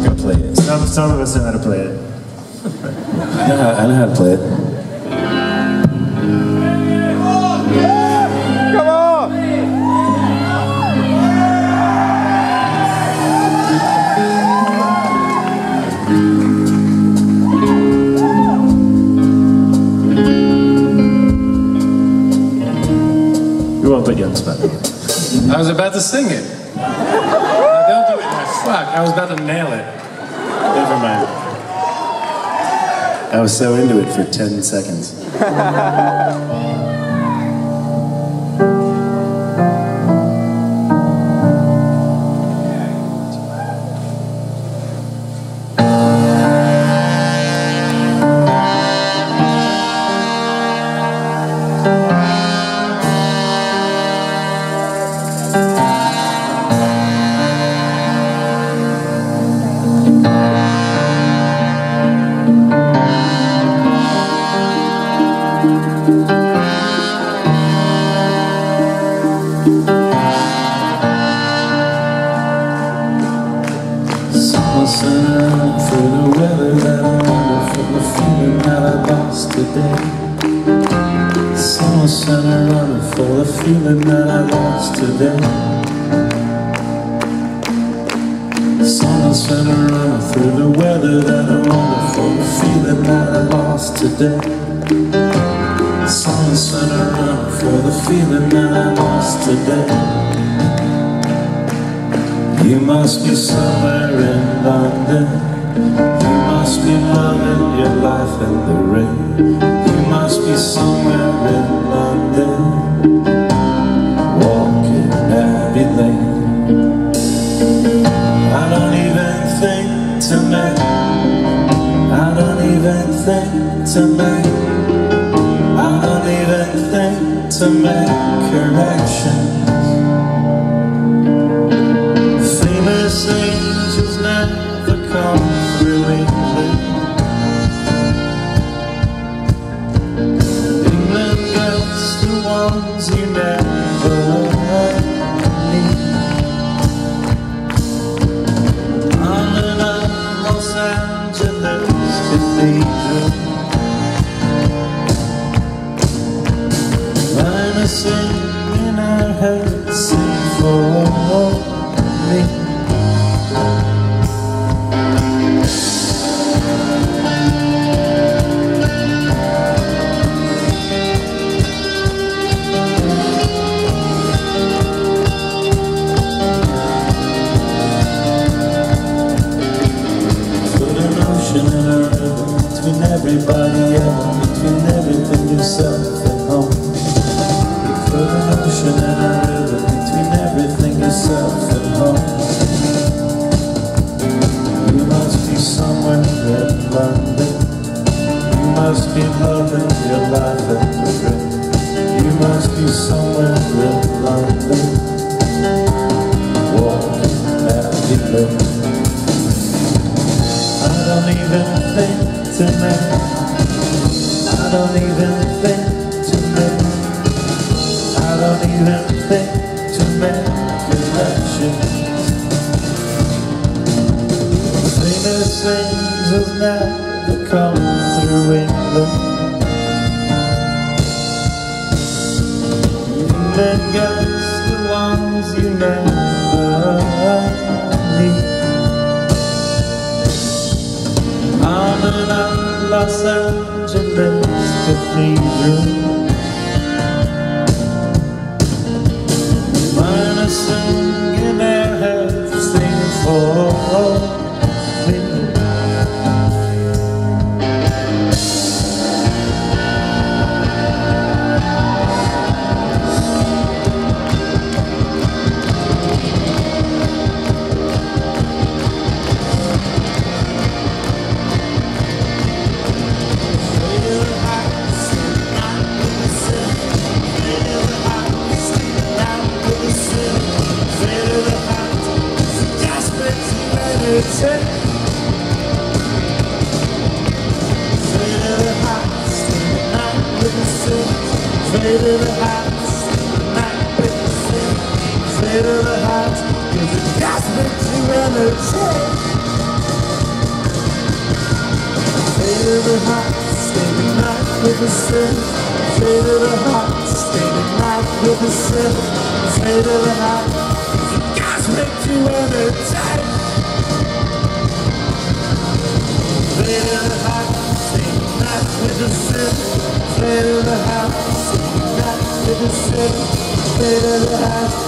not gonna play it. Some, some of us know how to play it. I know how, I know how to play it. We won't put you on the spot. I was about to sing it. No, don't do it now. Fuck, I was about to nail it. Never mind. I was so into it for 10 seconds. feeling that I lost today. Someone sent around for the feeling that I lost today. Someone sent around through the weather that I wonder for the feeling that I lost today. Someone sent around for the feeling that I lost today. You must be somewhere in London. You must be loving your life in the rain. You must be somewhere in London, walking Abbey Lane. I don't even think to make. I don't even think to make. To make corrections. I'm a singing her head sing for You must be somewhere in London. I don't even think. I don't even think. I don't even think to make. Famous angels never come through England. England gets the ones you never meet. I'm in a Los Angeles cathedral Mine are singing their heads sing for Stay to the heights, night breaks in. Stay to the heights, cause it's cosmic humanity. Stay to the heights, stay the night with the sin. Stay to the heights, stay the night with the sin. Stay to the heights, cosmic humanity. Stay to the heights, stay the night with the sin. Stay to the heights better, better than